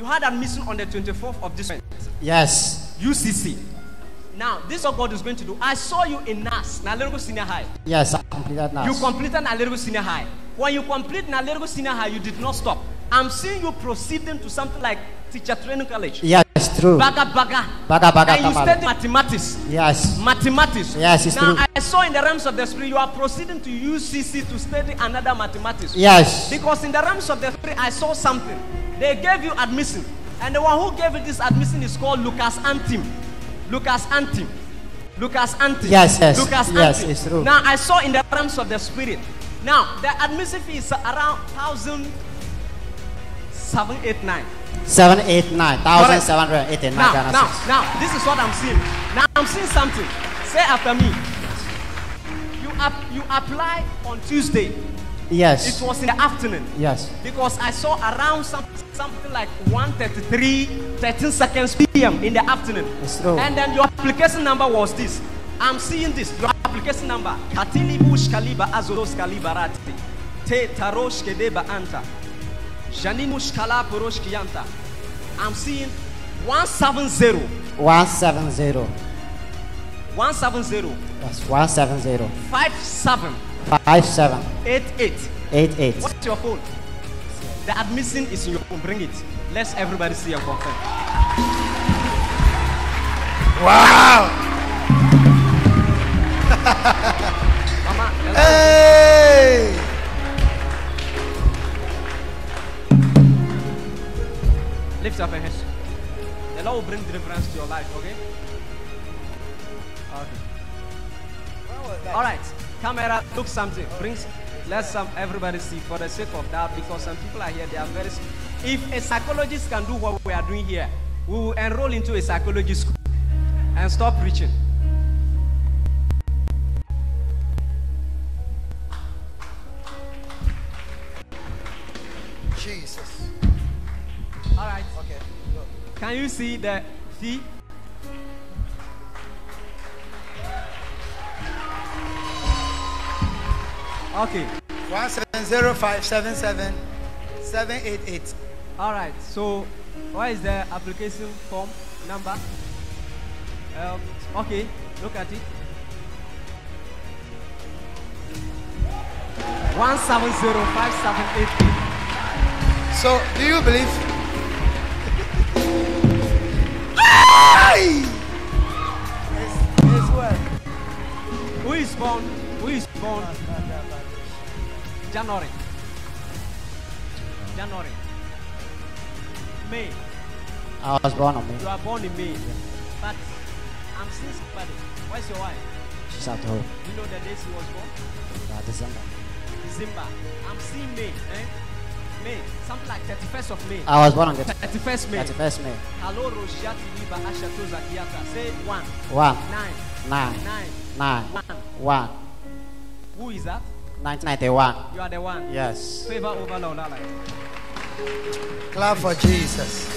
you had admission on the 24th of this month, Yes. UCC. Now, this is what God is going to do. I saw you in NAS, Nalerigu Senior High. Yes, I completed now. You completed Nalerigu Senior High. When you complete Nalerigu Senior High, you did not stop. I'm seeing you proceeding to something like teacher training college. Yes, true. Baga baga. Baga baga And you study mathematics. Yes. Mathematics. Yes, it's now true. I saw in the realms of the spirit you are proceeding to UCC to study another mathematics. Yes. Because in the realms of the spirit I saw something. They gave you admission, and the one who gave you this admission is called Lucas Antim. Lucas Antim. Lucas Antim. Yes, yes, Lucas yes, Antim. it's true. Now I saw in the realms of the spirit. Now the admission fee is around thousand seven eight nine. Seven, eight, nine thousand seven hundred eighty-nine Now, now, cedis. now, this is what I'm seeing. Now I'm seeing something. Say after me. You up, you apply on Tuesday. Yes. It was in the afternoon Yes. because I saw around some, something like 1:33, 13 seconds p.m. in the afternoon. True. Oh. And then your application number was this. I'm seeing this. Your application number. Katili bush kaliba azoros kalibarati. Te tarosh kedeba anta. Janimush kala porosh kiyanta. I'm seeing 170. One seven zero. 170. Yes. One seven zero. 57. Five seven Eight eight. Eight eight. What's your phone? The admission is in your phone. Bring it. Let's everybody see and confirm. Wow. Mama, Hey. lift up your hands. The Lord will bring deliverance to your life, okay? Okay. All right. Camera, look something. Brings. Let some everybody see for the sake of that because some people are here. They are very. If a psychologist can do what we are doing here, we will enroll into a psychology school and stop preaching. Jesus. All right. Okay. Go. Can you see the fee? Okay. One seven zero five seven seven seven eight eight. All right. So, what is the application form number? Um, okay. Look at it. One seven zero five seven eight eight. So, do you believe? Aye! It's, it's well. Who is born? Who is born? January. January. May. I was born on May. You are born in May. But I'm seeing somebody. Where's your wife? She's at home. You know the day she was born? Uh, December. December. I'm seeing May. Eh? May. Something like 31st of May. I was born on the 31st May. 31st May. Hello, Roshiati Liba Ashato Zakiata. Say one. One, Nine. nine, Nine. nine, One. one, Who is that? 1991. You are the one. Yes. Favor over Lola. Like. Clap for Jesus.